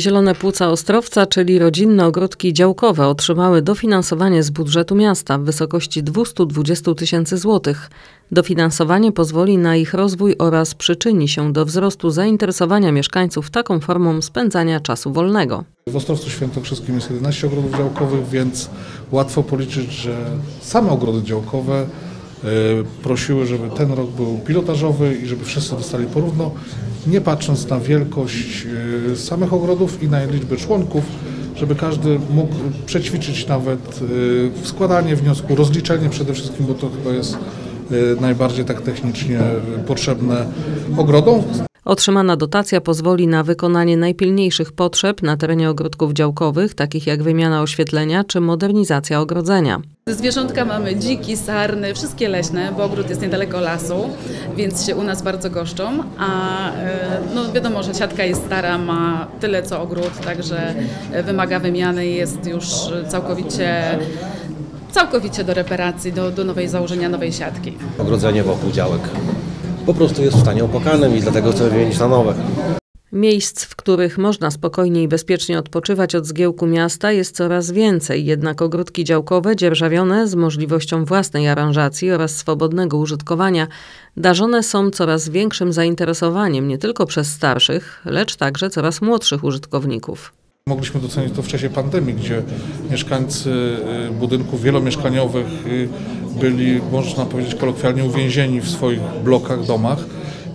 Zielone Płuca Ostrowca, czyli rodzinne ogródki działkowe, otrzymały dofinansowanie z budżetu miasta w wysokości 220 tysięcy złotych. Dofinansowanie pozwoli na ich rozwój oraz przyczyni się do wzrostu zainteresowania mieszkańców taką formą spędzania czasu wolnego. W Ostrowcu Świętokrzyskim jest 11 ogrodów działkowych, więc łatwo policzyć, że same ogrody działkowe prosiły, żeby ten rok był pilotażowy i żeby wszyscy dostali porówno, nie patrząc na wielkość e, samych ogrodów i na liczbę członków, żeby każdy mógł przećwiczyć nawet e, składanie wniosku, rozliczenie przede wszystkim, bo to chyba jest e, najbardziej tak technicznie potrzebne ogrodom. Otrzymana dotacja pozwoli na wykonanie najpilniejszych potrzeb na terenie ogródków działkowych, takich jak wymiana oświetlenia czy modernizacja ogrodzenia. Zwierzątka mamy dziki, sarny, wszystkie leśne, bo ogród jest niedaleko lasu, więc się u nas bardzo goszczą. A e, no wiadomo, że siatka jest stara, ma tyle co ogród, także wymaga wymiany i jest już całkowicie, całkowicie do reparacji, do, do nowej założenia nowej siatki. ogrodzenie wokół działek. Po prostu jest w stanie opłakanym i dlatego chcemy wymienić na nowe. Miejsc, w których można spokojnie i bezpiecznie odpoczywać od zgiełku miasta jest coraz więcej, jednak ogródki działkowe, dzierżawione z możliwością własnej aranżacji oraz swobodnego użytkowania, darzone są coraz większym zainteresowaniem nie tylko przez starszych, lecz także coraz młodszych użytkowników. Mogliśmy docenić to w czasie pandemii, gdzie mieszkańcy y, budynków wielomieszkaniowych y, byli, można powiedzieć kolokwialnie, uwięzieni w swoich blokach, domach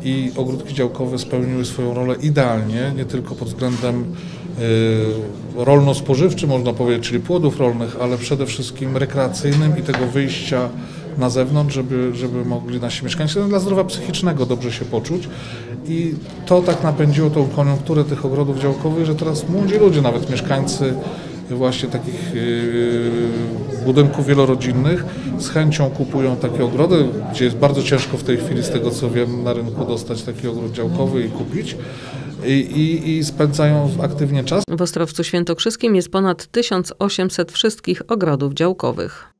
i ogródki działkowe spełniły swoją rolę idealnie, nie tylko pod względem y, rolno-spożywczym, można powiedzieć, czyli płodów rolnych, ale przede wszystkim rekreacyjnym i tego wyjścia na zewnątrz, żeby, żeby mogli nasi mieszkańcy no, dla zdrowia psychicznego dobrze się poczuć. I to tak napędziło tą koniunkturę tych ogrodów działkowych, że teraz młodzi ludzie, nawet mieszkańcy właśnie takich yy, budynków wielorodzinnych z chęcią kupują takie ogrody, gdzie jest bardzo ciężko w tej chwili, z tego co wiem, na rynku dostać taki ogród działkowy i kupić. I, i, i spędzają aktywnie czas. W Ostrowcu Świętokrzyskim jest ponad 1800 wszystkich ogrodów działkowych.